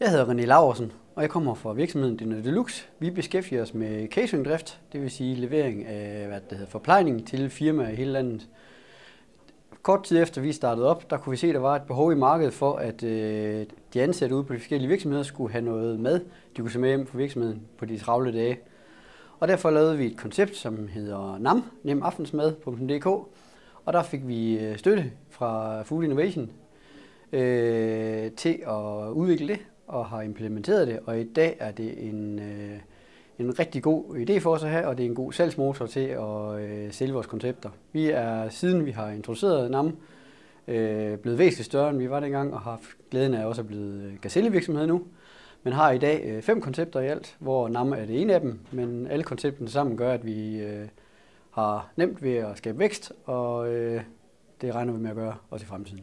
Jeg hedder René Laversen, og jeg kommer fra virksomheden Dino Deluxe. Vi beskæftiger os med cateringdrift, det vil sige levering af hvad det hedder, forplejning til firmaer i hele landet. Kort tid efter vi startede op, der kunne vi se, at der var et behov i markedet for, at øh, de ansatte ude på de forskellige virksomheder skulle have noget med, de kunne se med hjem på virksomheden på de travle dage. Og derfor lavede vi et koncept, som hedder NAM, nemaftensmad.dk, og der fik vi øh, støtte fra Food Innovation øh, til at udvikle det og har implementeret det, og i dag er det en, øh, en rigtig god idé for os at have, og det er en god salgsmotor til at øh, sælge vores koncepter. Vi er, siden vi har introduceret NAM, øh, blevet væsentligt større, end vi var dengang, og har haft glæden af også at blive øh, gazellevirksomhed nu. Men har i dag øh, fem koncepter i alt, hvor NAM er det ene af dem, men alle koncepterne sammen gør, at vi øh, har nemt ved at skabe vækst, og øh, det regner vi med at gøre også i fremtiden.